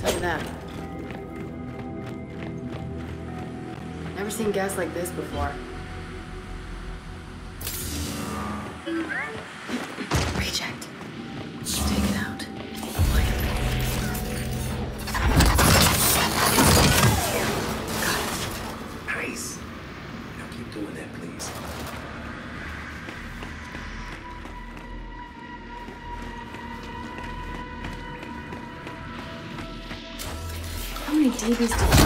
tell you that. Never seen gas like this before. Baby's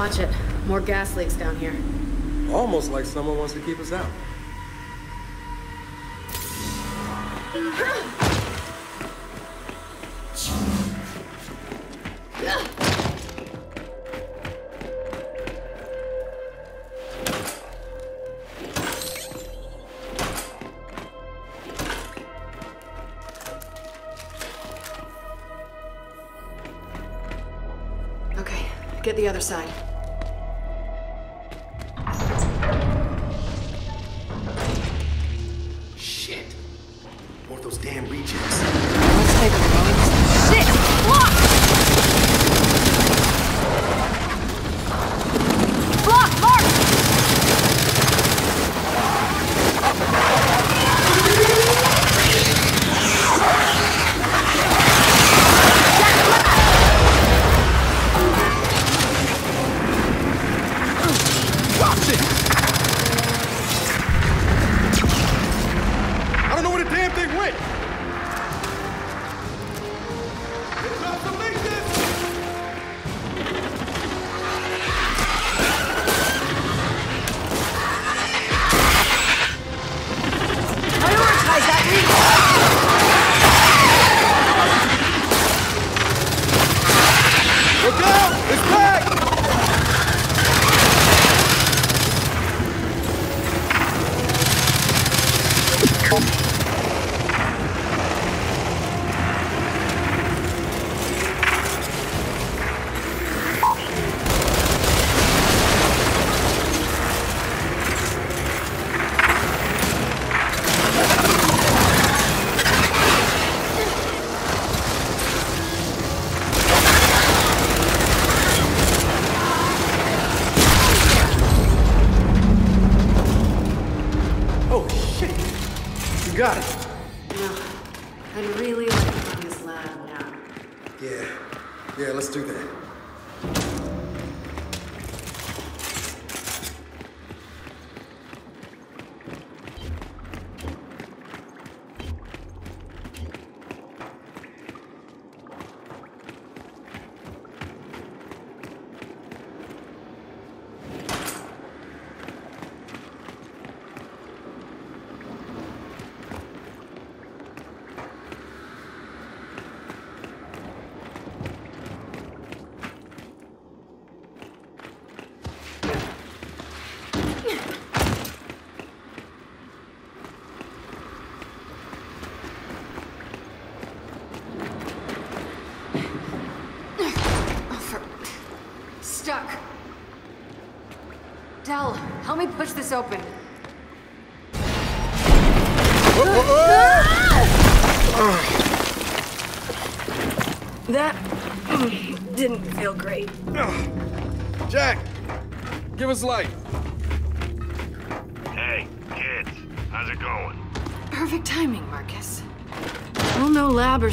Watch it. More gas leaks down here. Almost like someone wants to keep us out.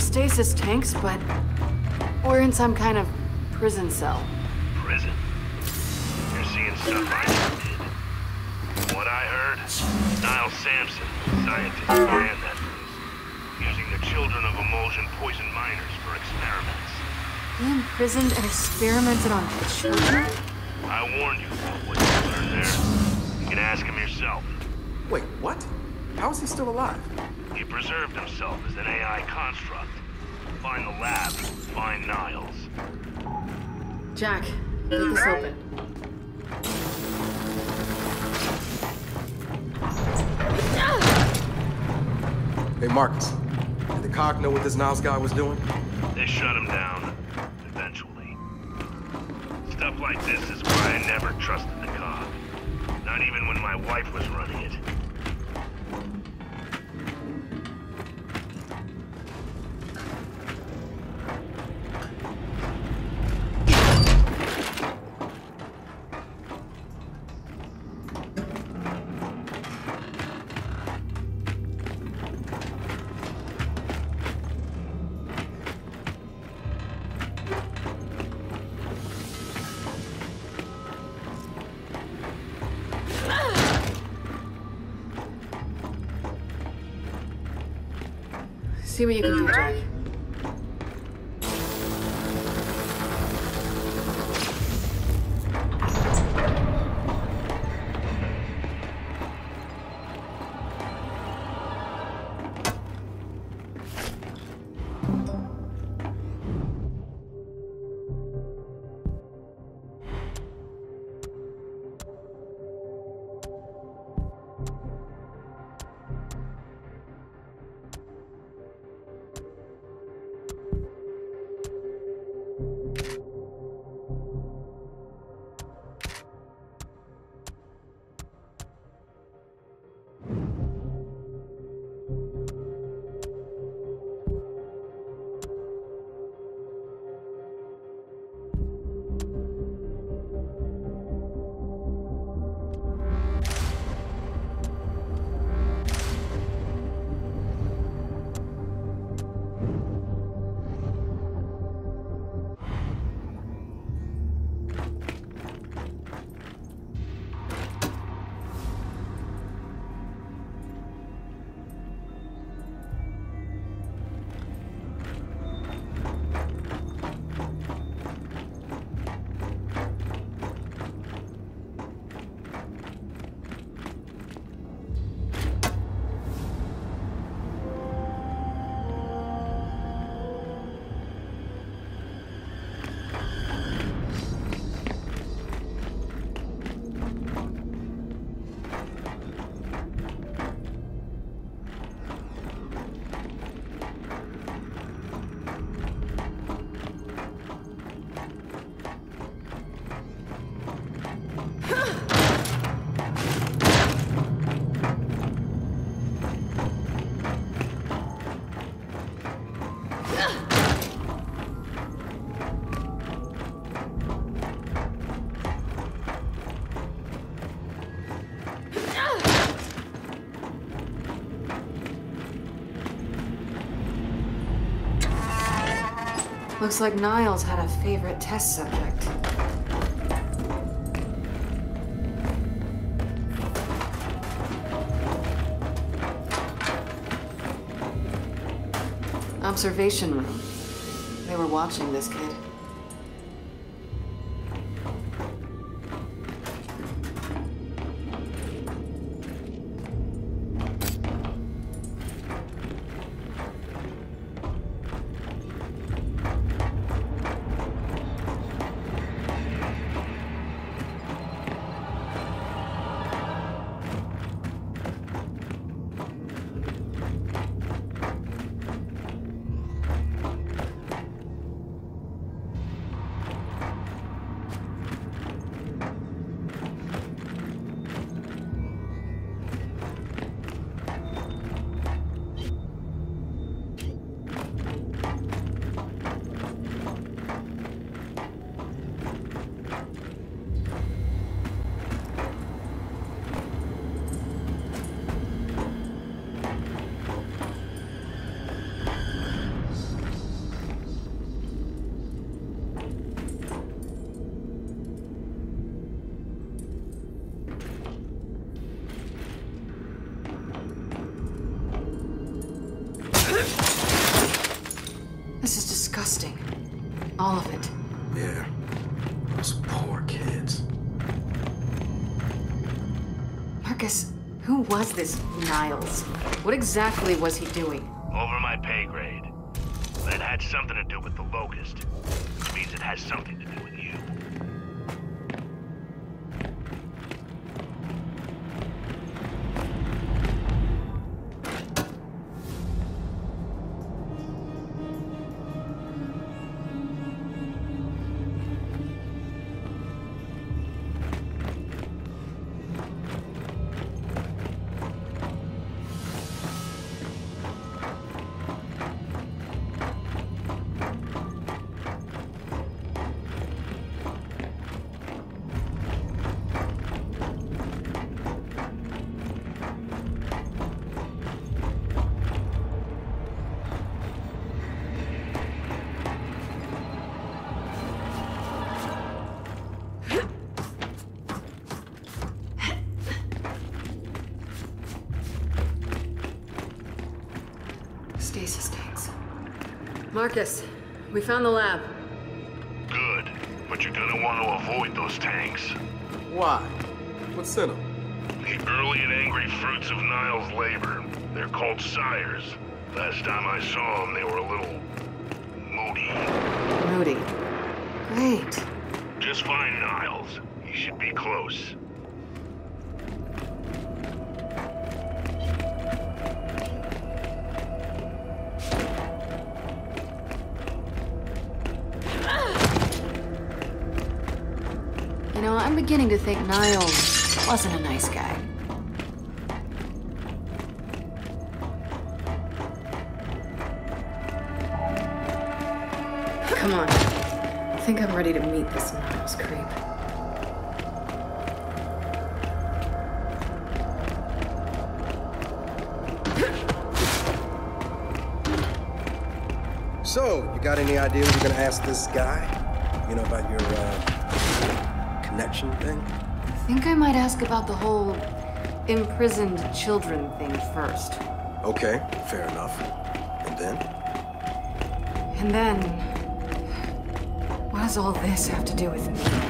Stasis tanks, but we're in some kind of prison cell. Prison? You're seeing stuff I never did. From what I heard, Niall Samson, scientist, ran that place, using the children of Imulsion poisoned miners for experiments. He imprisoned and experimented on children? I warned you about what you learned there. You can ask him yourself. Wait, what? How is he still alive? He preserved himself as an AI construct. Find the lab, find Niles. Jack, get this open. Hey, Marcus. Did the COG know what this Niles guy was doing? They shut him down, eventually. Stuff like this is why I never trusted the cog. Not even when my wife was running it. See what Looks like Niles had a favorite test subject. Observation room. They were watching this kid. Niles? What exactly was he doing? Over my pay grade. It had something to do with the Locust. Which means it has something to do with found the lab. Good. But you're gonna want to avoid those tanks. Why? What's in them? The early and angry fruits of Niles' labor. They're called sires. Last time I saw them, they were a little... moody. Moody. Great. Just find Niles. He should be close. Beginning to think Niles wasn't a nice guy. Come on. I think I'm ready to meet this Niles creep. So, you got any idea what you're gonna ask this guy? You know about your, uh, connection thing? I think I might ask about the whole imprisoned children thing first. Okay, fair enough. And then? And then. What does all this have to do with me?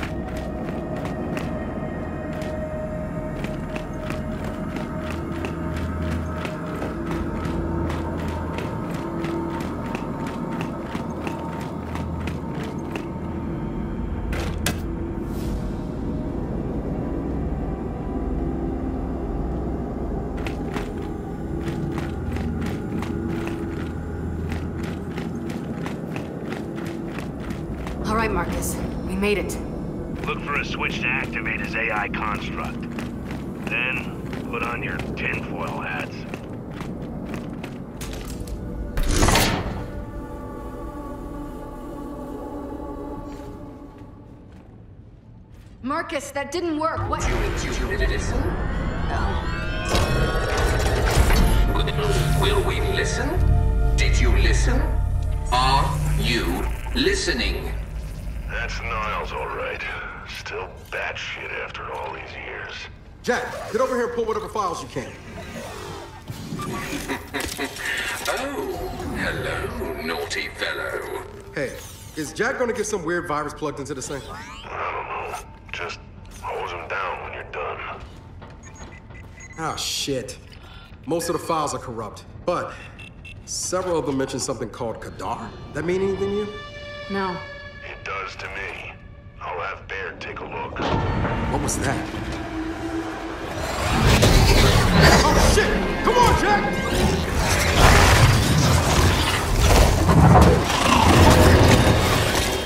That didn't work. What? Did you listen? Will we listen? Did you listen? Are you Listening. That's Niles, all right. Still batshit after all these years. Jack, get over here and pull whatever files you can. Oh, hello, naughty fellow. Hey, is Jack gonna get some weird virus plugged into this thing? I don't know. Ah, shit. Most of the files are corrupt, but several of them mention something called Kadar. That mean anything to you? No. It does to me. I'll have Baird take a look. What was that? Oh, shit! Come on, Jack!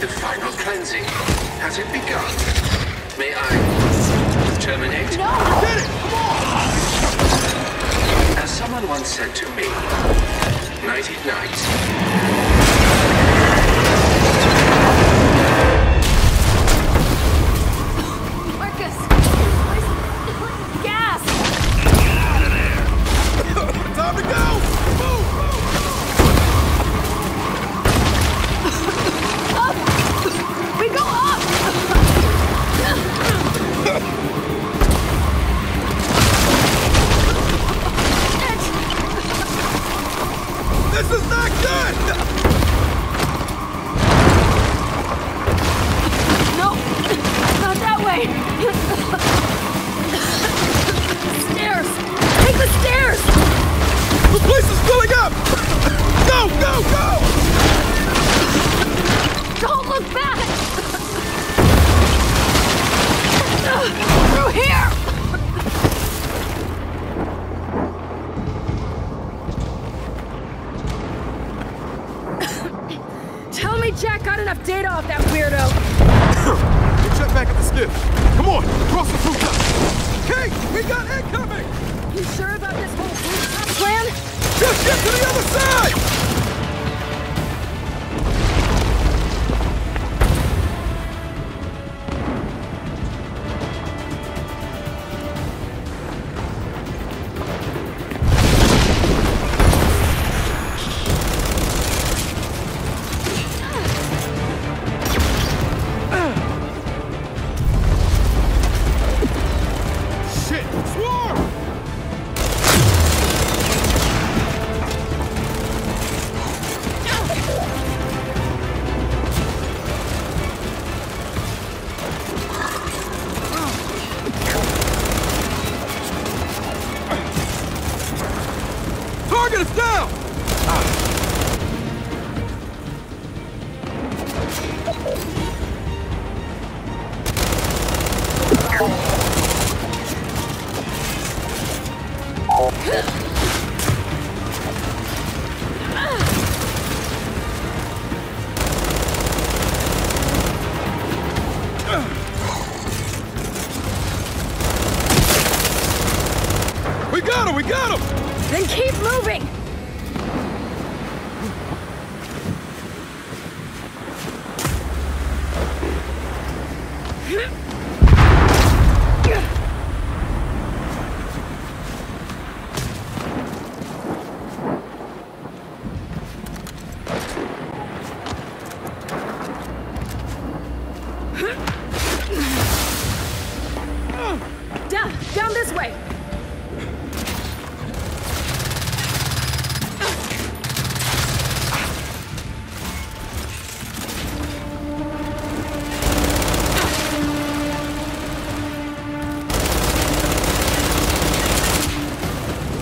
The final cleansing. Has it begun? May I terminate? No! Get it! Someone once said to me, nighty night. We got incoming! You sure about this whole plan? Just get to the other side!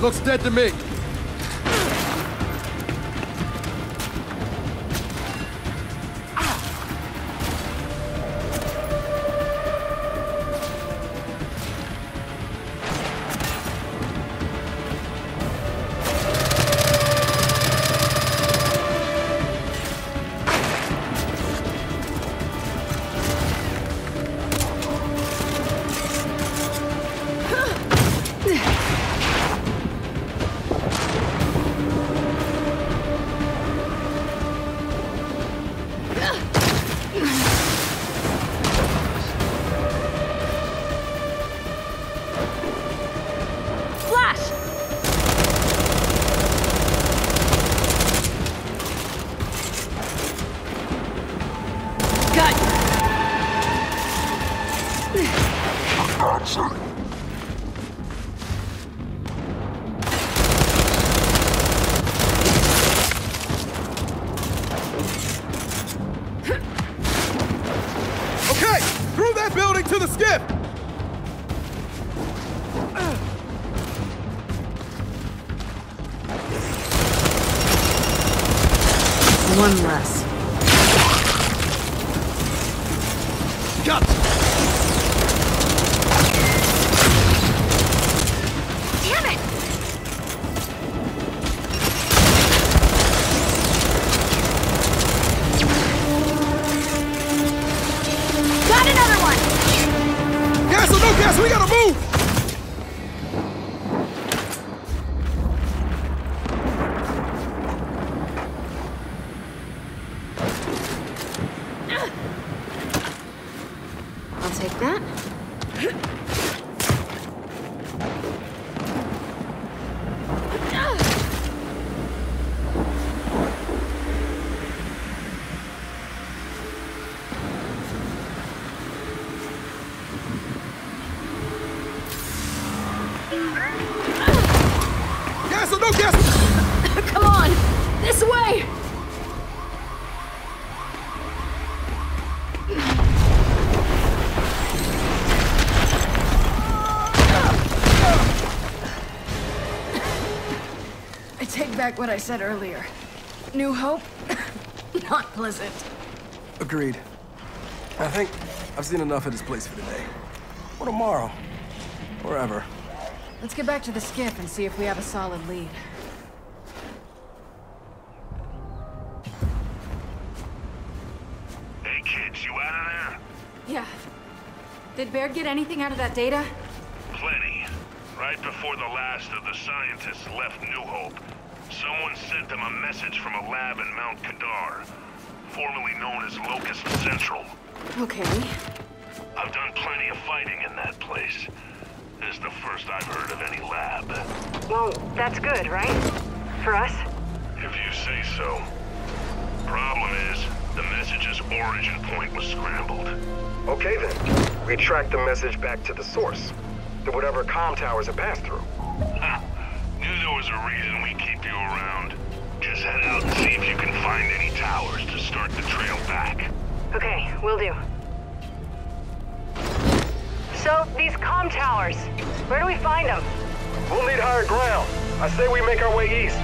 Looks dead to me. Back what I said earlier. New Hope? Not pleasant. Agreed. I think I've seen enough of this place for today. Or tomorrow. Wherever. Let's get back to the skiff and see if we have a solid lead. Hey kids, you out of there? Yeah. Did Baird get anything out of that data? Plenty. Right before the last of the scientists left New Hope, someone sent them a message from a lab in Mount Kadar, formerly known as Locust Central. Okay. I've done plenty of fighting in that place. This is the first I've heard of any lab. Well, that's good, right? For us? If you say so. Problem is, the message's origin point was scrambled. Okay then. We track the message back to the source. To whatever comm towers it passed through. Ha! Was a reason we keep you around. Just head out and see if you can find any towers to start the trail back. Okay, will do. So, these comm towers, where do we find them? We'll need higher ground. I say we make our way east.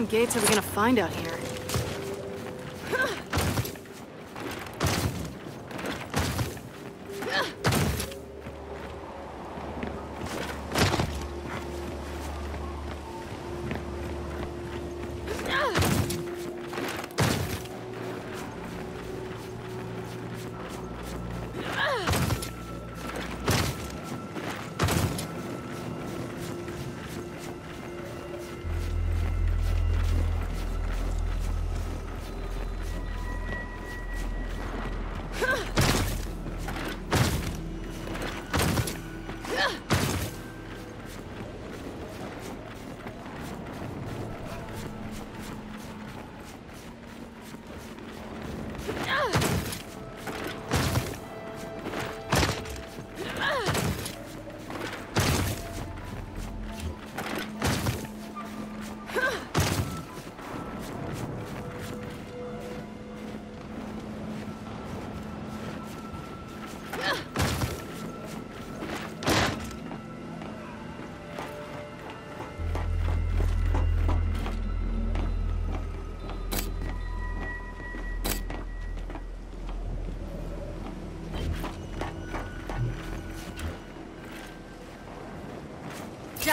Goddamn gates are we gonna find out here?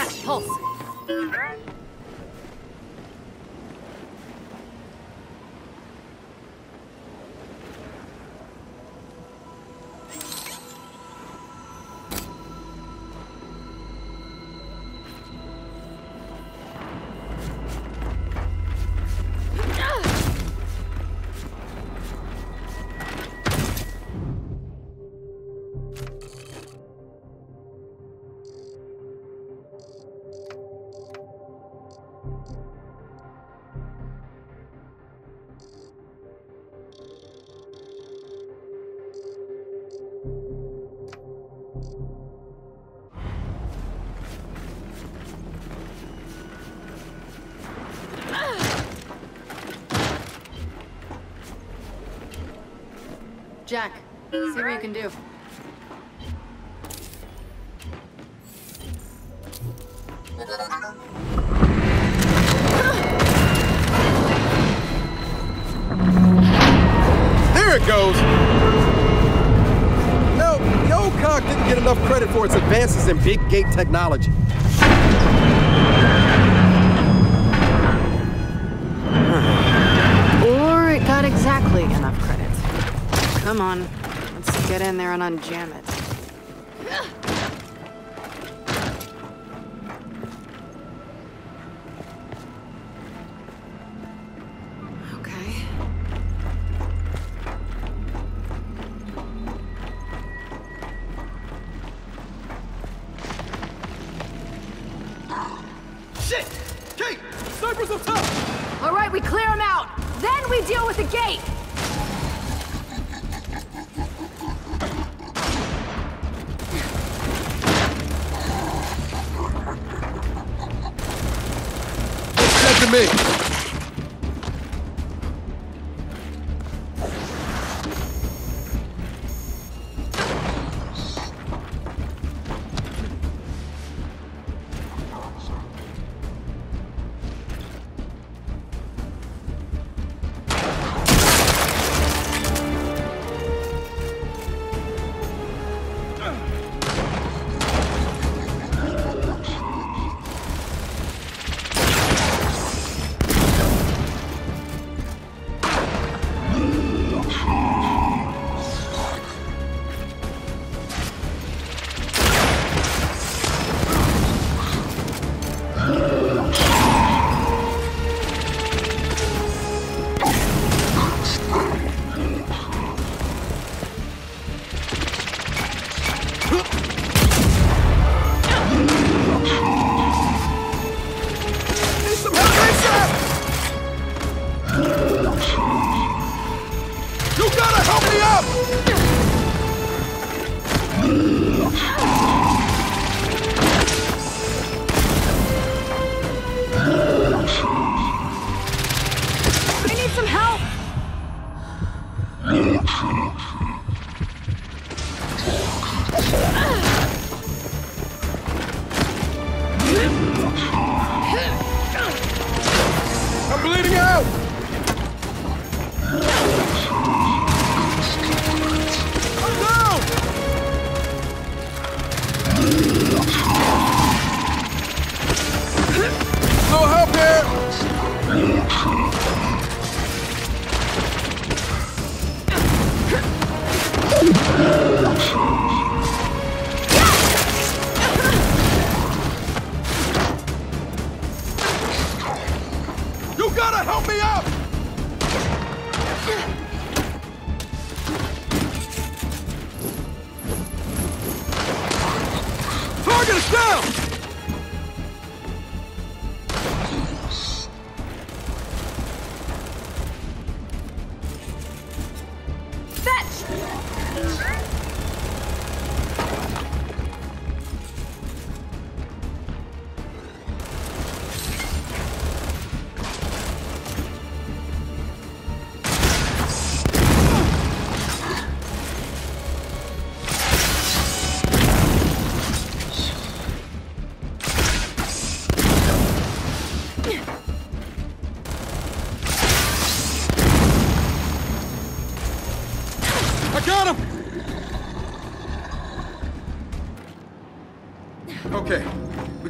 Pulse. Jack, see what you can do. There it goes! No, old cog didn't get enough credit for its advances in big gate technology. Come on, let's get in there and unjam it.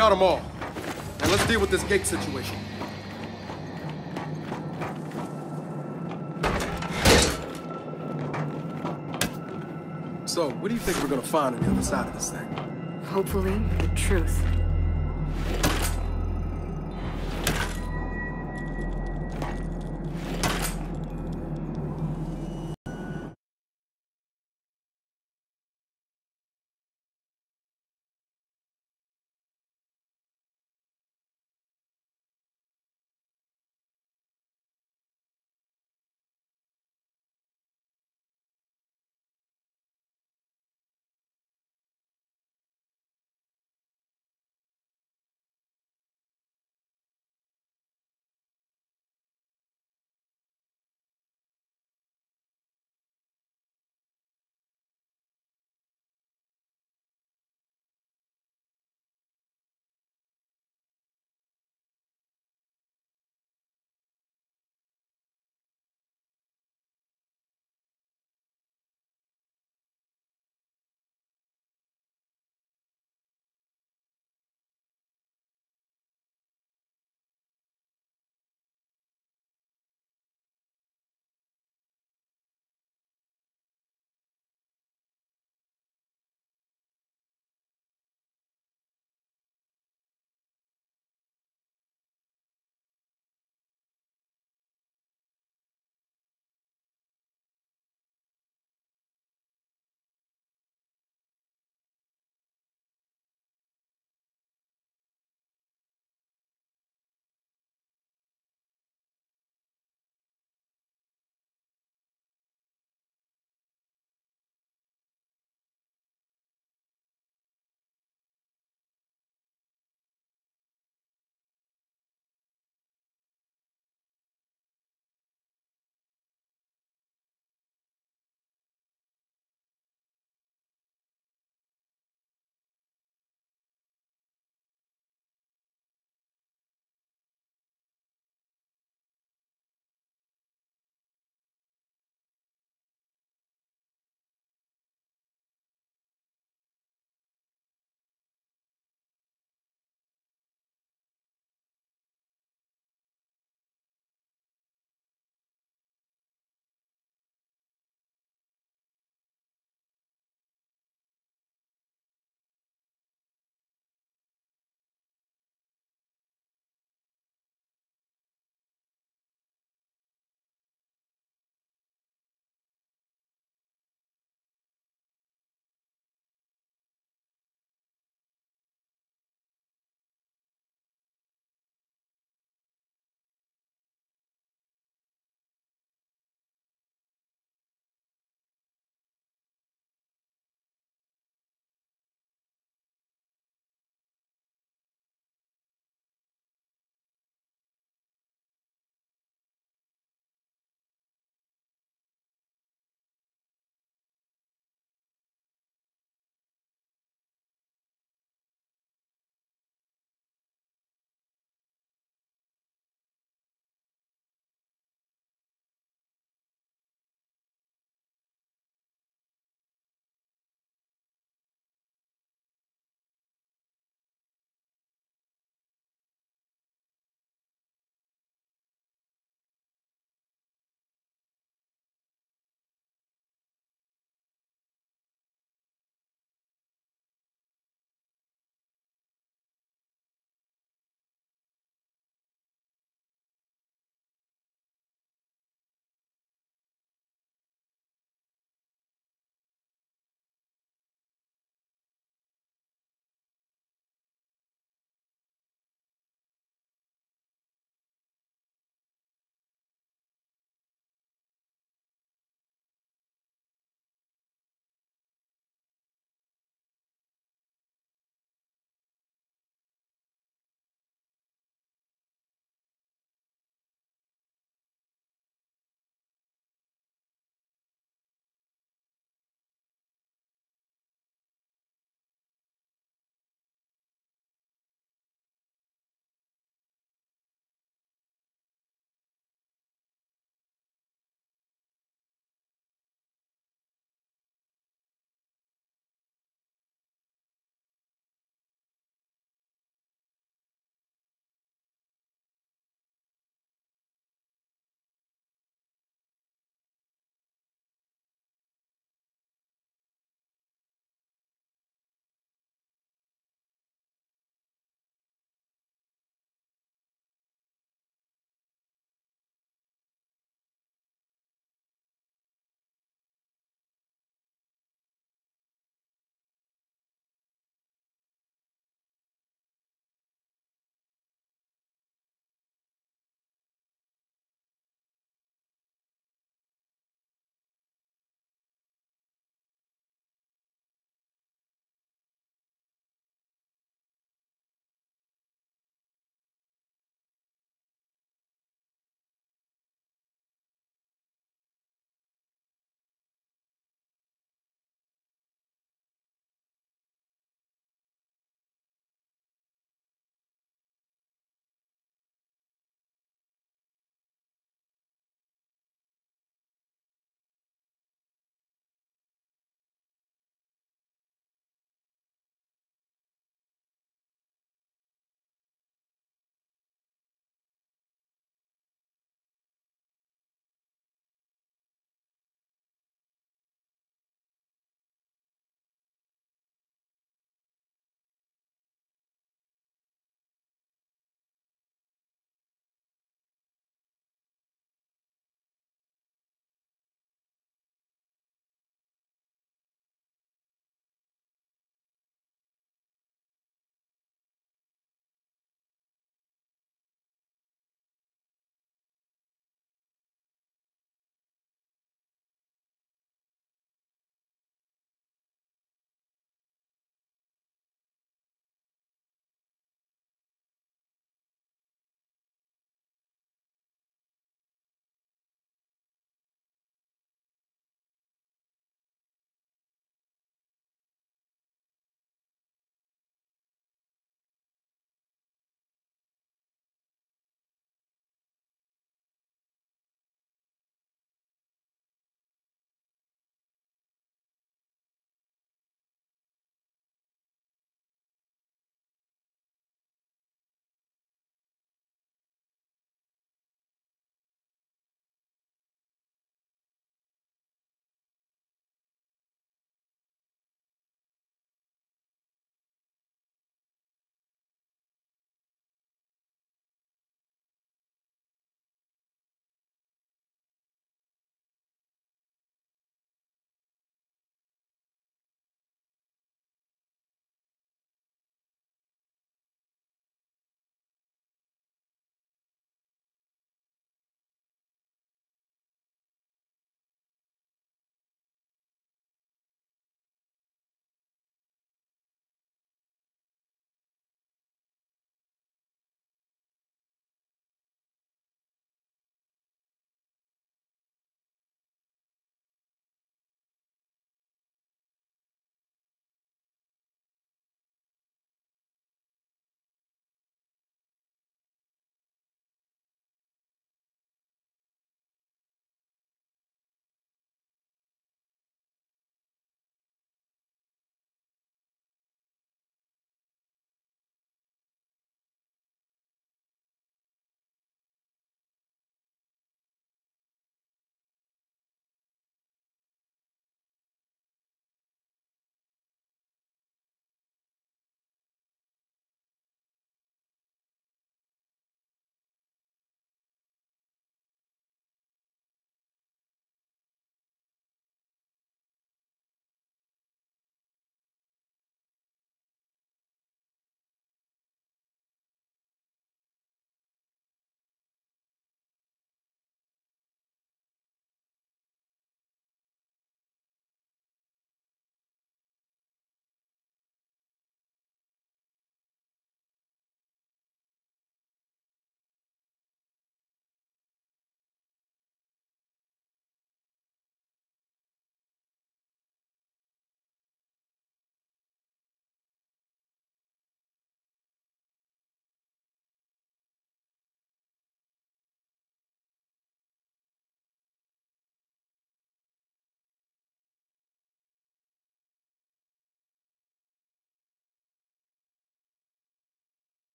Got them all. Now let's deal with this gate situation. So, what do you think we're gonna find on the other side of this thing? Hopefully, the truth.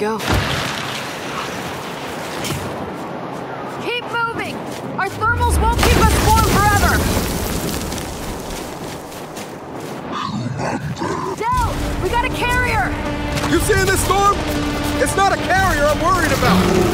go. Keep moving! Our thermals won't keep us warm forever! Del! We got a carrier! You seeing this storm? It's not a carrier I'm worried about!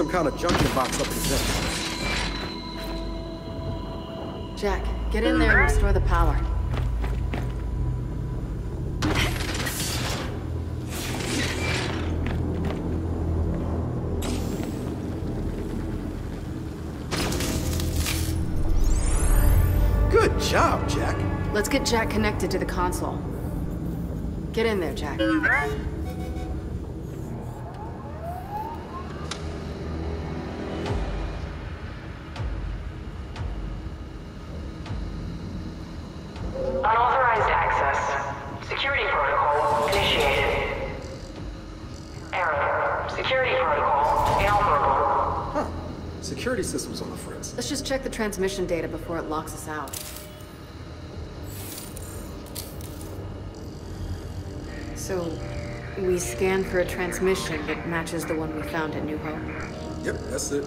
Some kind of junction box up in the Jack, get in there and restore the power. Good job, Jack. Let's get Jack connected to the console. Get in there, Jack. Transmission data before it locks us out. So, we scan for a transmission that matches the one we found at New Hope. Yep, that's it.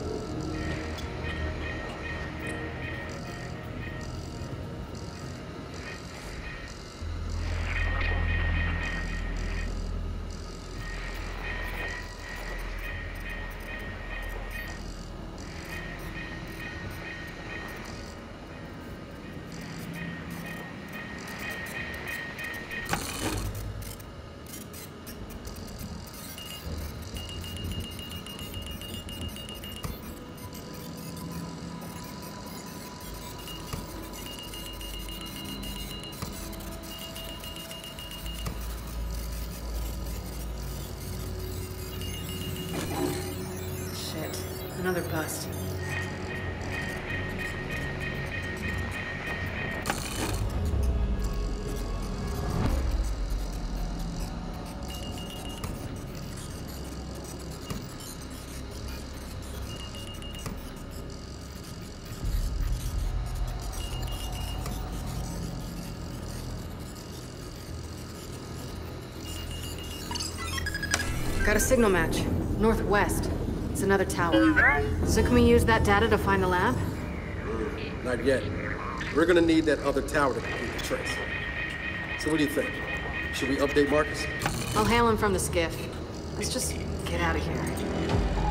Got a signal match. Northwest. It's another tower. So can we use that data to find the lab? Mm, not yet. We're gonna need that other tower to complete the trace. So what do you think? Should we update Marcus? I'll hail him from the skiff. Let's just get out of here.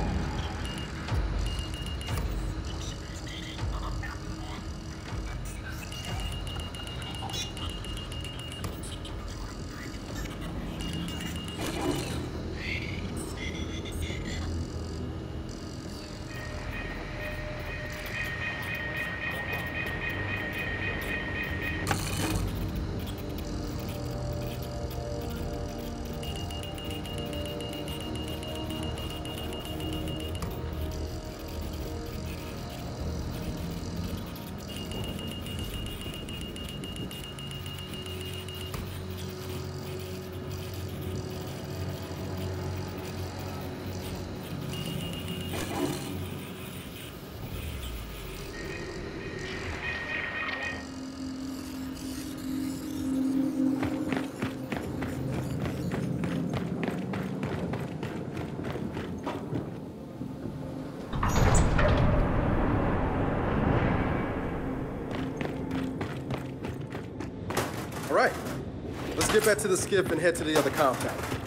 Back to the skiff and head to the other compound.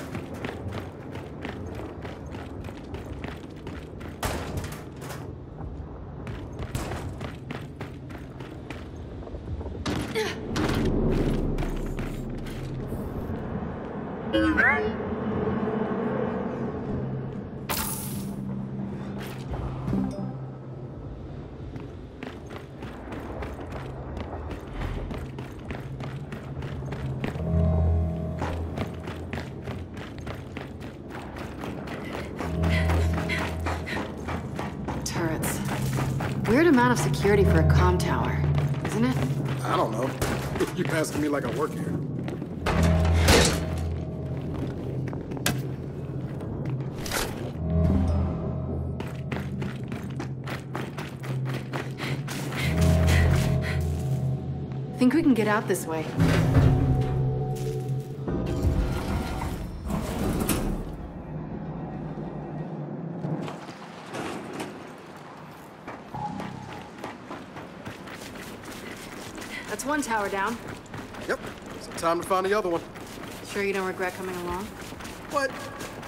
Security for a comm tower, isn't it? I don't know. You're asking me like I work here. Think we can get out this way. Tower down. Yep. So time to find the other one. Sure you don't regret coming along? What?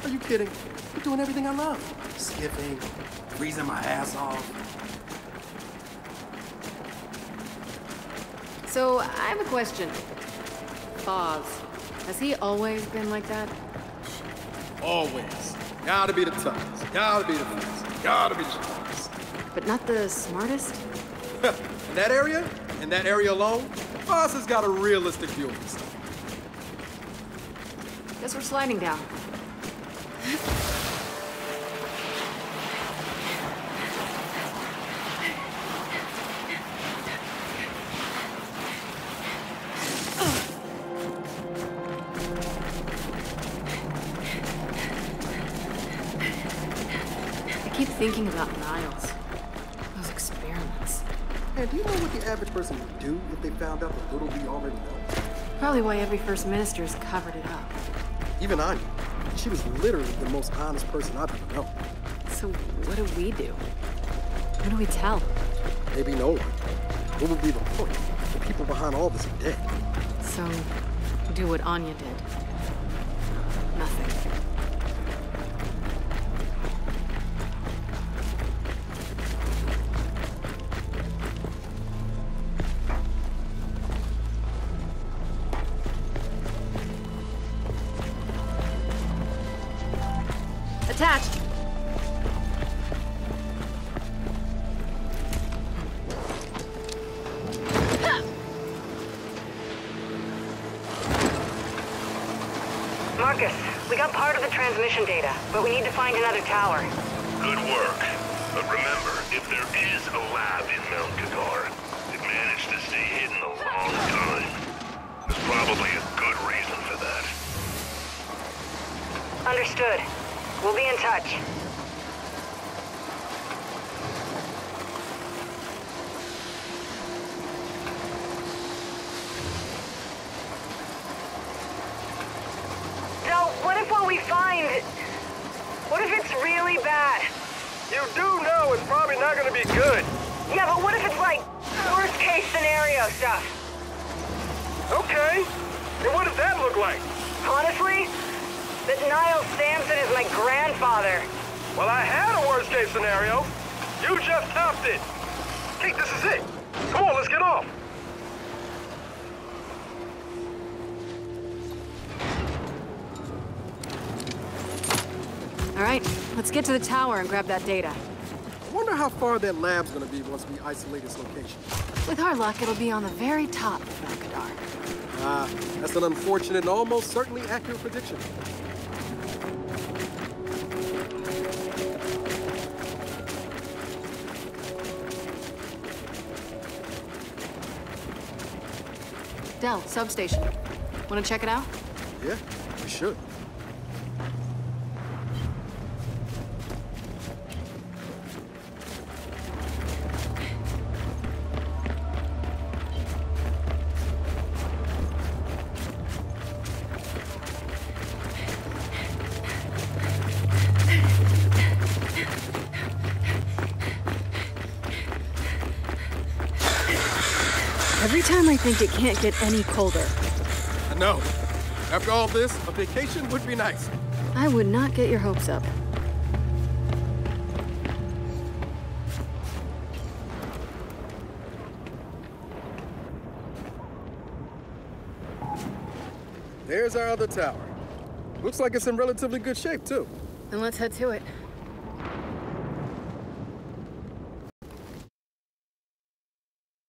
Are you kidding? I'm doing everything I love. Skipping, freezing my ass off. So, I have a question. Fahz, has he always been like that? Always. Gotta be the toughest. Gotta be the best. Gotta be the strongest. But not the smartest? in that area, in that area alone, Fahz has got a realistic view of himself. Guess we're sliding down. I keep thinking about Niles. Do you know what the average person would do if they found out the little we already know? Probably why every First Minister's covered it up. Even Anya. She was literally the most honest person I've ever known. So what do we do? Who do we tell? Maybe no one. What would be the point? The people behind all this are dead. So, do what Anya did. Gonna be good. Yeah, but what if it's like worst case scenario stuff? Okay. And what does that look like? Honestly, that Niles Samson is my grandfather. Well, I had a worst case scenario. You just topped it. Hey, this is it. Come on, let's get off. All right, let's get to the tower and grab that data. I wonder how far that lab's gonna be once we isolate its location. With our luck, it'll be on the very top of Mount Kadar. Ah, that's an unfortunate and almost certainly accurate prediction. Del, substation. Want to check it out? Yeah, we should. Can't get any colder, I know. After all this, a vacation would be nice. I would not get your hopes up. There's our other tower. Looks like it's in relatively good shape, too. Then let's head to it.